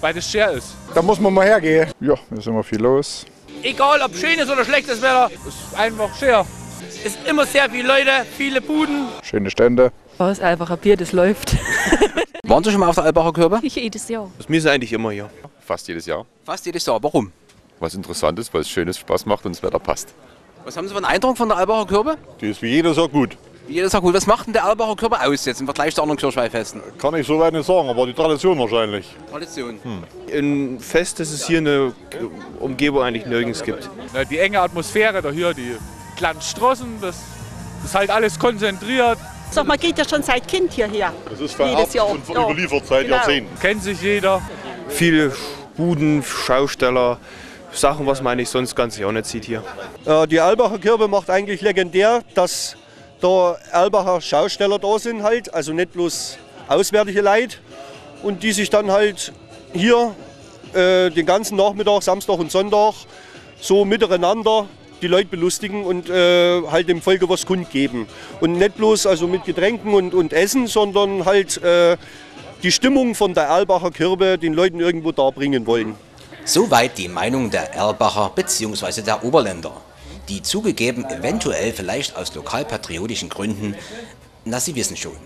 weil das schwer ist. Da muss man mal hergehen. Ja, da ist immer viel los. Egal ob schönes oder schlechtes Wetter, Ist einfach schwer. ist immer sehr viele Leute, viele Buden. Schöne Stände. Das Albacher Bier, das läuft. Waren Sie schon mal auf der Albacher Körbe? Ich jedes Jahr. Wir sind eigentlich immer hier. Fast jedes Jahr. Fast jedes Jahr. Warum? Was interessant ist, weil es schön ist, Spaß macht und das Wetter passt. Was haben Sie für einen Eindruck von der Albacher Körbe? Die ist wie jedes Jahr gut. Wie jeder sagt, gut, was macht denn der Albacher Körbe aus jetzt im Vergleich zu anderen Kirchweihfesten? Kann ich so weit nicht sagen, aber die Tradition wahrscheinlich. Tradition. Ein Fest, das es hier eine Umgebung eigentlich nirgends gibt. Die enge Atmosphäre da hier, die kleinen Straßen, das ist halt alles konzentriert. Sag mal, geht ja schon seit Kind hierher. Das ist Jedes vererbt Jahr. und Ja. überliefert seit Genau. Jahrzehnten. Kennt sich jeder. Viele Buden, Schausteller, Sachen, was man eigentlich sonst ganz Jahr nicht sieht hier. Äh, Die Albacher Kirche macht eigentlich legendär, dass da Albacher Schausteller da sind halt, also nicht bloß auswärtige Leute und die sich dann halt hier äh, den ganzen Nachmittag, Samstag und Sonntag so miteinander die Leute belustigen und äh, halt dem Volke was kundgeben. Und nicht bloß also mit Getränken und, und Essen, sondern halt äh, die Stimmung von der Erlbacher Kirche den Leuten irgendwo darbringen wollen. Soweit die Meinung der Erlbacher bzw. der Oberländer, die zugegeben eventuell vielleicht aus lokalpatriotischen Gründen, na Sie wissen schon.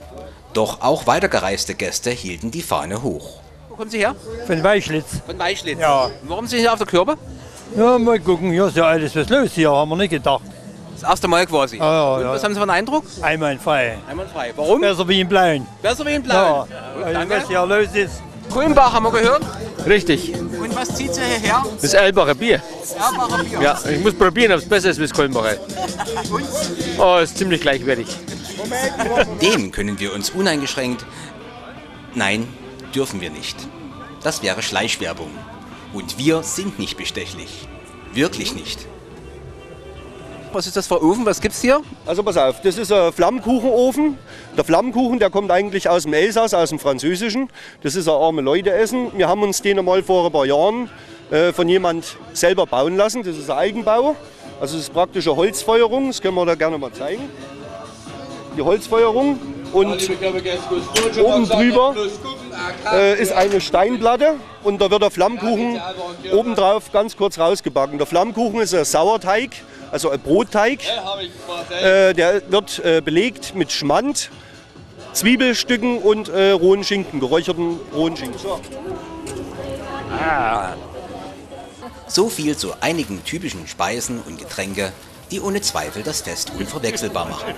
Doch auch weitergereiste Gäste hielten die Fahne hoch. Wo kommen Sie her? Von Weischlitz. Von Weischlitz. Ja. Warum sind Sie hier auf der Körbe? Ja, mal gucken, hier ist ja alles was los hier, haben wir nicht gedacht. Das erste Mal quasi. Ah, ja, Und ja. was haben Sie für einen Eindruck? Einmal frei. Einmal frei. Warum? Besser wie in Blauen. Besser wie in Ja, Blau. weil danke. was hier los ist. Kulmbach haben wir gehört. Richtig, was zieht Sie hierher? das Elbacher Bier. Das Erlbacher Bier. Ja, ich muss probieren, ob es besser ist wie das Kolmbacher. Oh, ist ziemlich gleichwertig. Dem können wir uns uneingeschränkt. Nein, dürfen wir nicht. Das wäre Schleichwerbung. Und wir sind nicht bestechlich. Wirklich nicht. Was ist das für Ofen? Was gibt's hier? Also pass auf, das ist ein Flammkuchenofen. Der Flammkuchen, der kommt eigentlich aus dem Elsass, aus dem Französischen. Das ist ein arme Leute-Essen. Wir haben uns den einmal vor ein paar Jahren äh, von jemand selber bauen lassen. Das ist ein Eigenbau. Also das ist praktisch eine Holzfeuerung. Das können wir da gerne mal zeigen. Die Holzfeuerung. Und oben drüber äh, ist eine Steinplatte und da wird der Flammkuchen obendrauf ganz kurz rausgebacken. Der Flammkuchen ist ein Sauerteig, also ein Brotteig. Äh, der wird äh, belegt mit Schmand, Zwiebelstücken und äh, rohen Schinken, geräucherten rohen Schinken. So viel zu einigen typischen Speisen und Getränke, die ohne Zweifel das Fest unverwechselbar machen.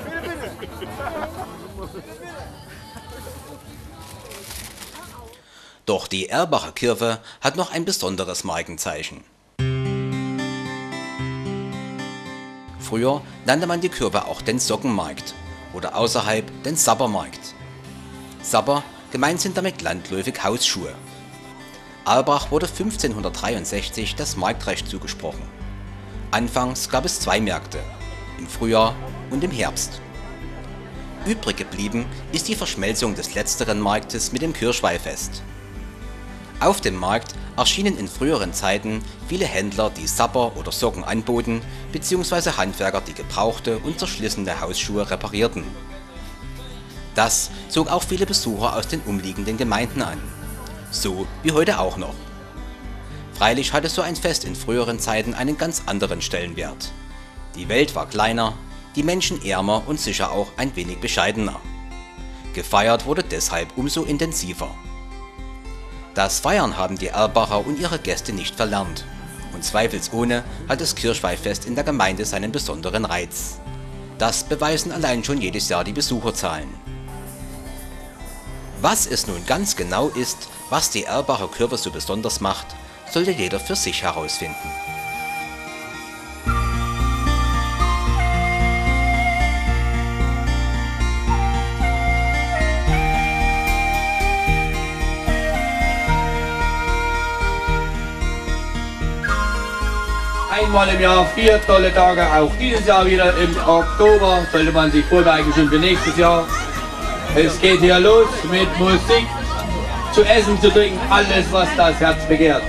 Doch die Erbacher Kirche hat noch ein besonderes Markenzeichen. Früher nannte man die Kirche auch den Sockenmarkt oder außerhalb den Sabbermarkt. Sabber, gemeint sind damit landläufig Hausschuhe. Albach wurde 1563 das Marktrecht zugesprochen. Anfangs gab es zwei Märkte, im Frühjahr und im Herbst. Übrig geblieben ist die Verschmelzung des letzteren Marktes mit dem Kirchweihfest. Auf dem Markt erschienen in früheren Zeiten viele Händler, die Sapper oder Socken anboten, bzw. Handwerker, die gebrauchte und zerschlissene Hausschuhe reparierten. Das zog auch viele Besucher aus den umliegenden Gemeinden an. So wie heute auch noch. Freilich hatte so ein Fest in früheren Zeiten einen ganz anderen Stellenwert. Die Welt war kleiner, die Menschen ärmer und sicher auch ein wenig bescheidener. Gefeiert wurde deshalb umso intensiver. Das Feiern haben die Erlbacher und ihre Gäste nicht verlernt. Und zweifelsohne hat das Kirchweihfest in der Gemeinde seinen besonderen Reiz. Das beweisen allein schon jedes Jahr die Besucherzahlen. Was es nun ganz genau ist, was die Erlbacher Kirche so besonders macht, sollte jeder für sich herausfinden. Einmal im Jahr vier tolle Tage, auch dieses Jahr wieder im Oktober. Sollte man sich vorbereiten schon für nächstes Jahr. Es geht hier los mit Musik, zu essen, zu trinken, alles was das Herz begehrt.